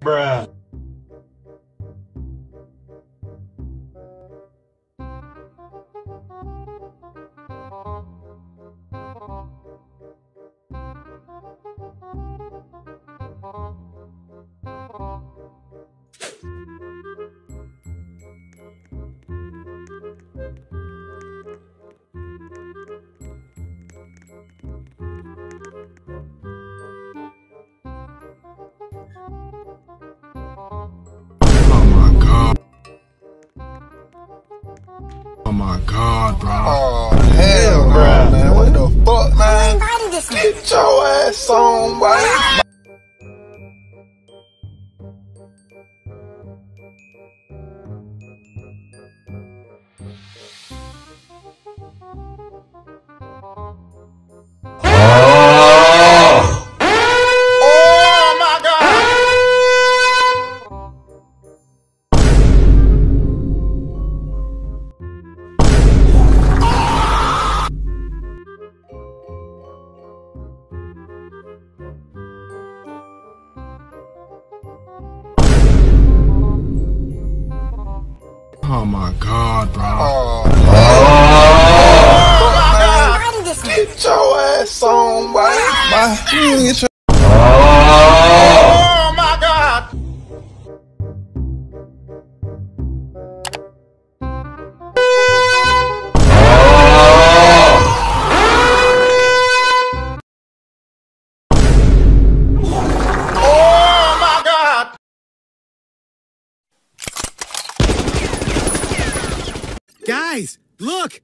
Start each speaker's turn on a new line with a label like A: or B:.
A: Bruh.
B: Oh my god, bro.
C: Oh, hell no,
A: Bruh.
C: man. What the fuck, man?
D: man?
C: Get your ass on, boy. Oh my god!
B: Oh my god, bro.
C: Oh,
D: Who invited
C: get your ass on, boy. My,
E: Guys, look!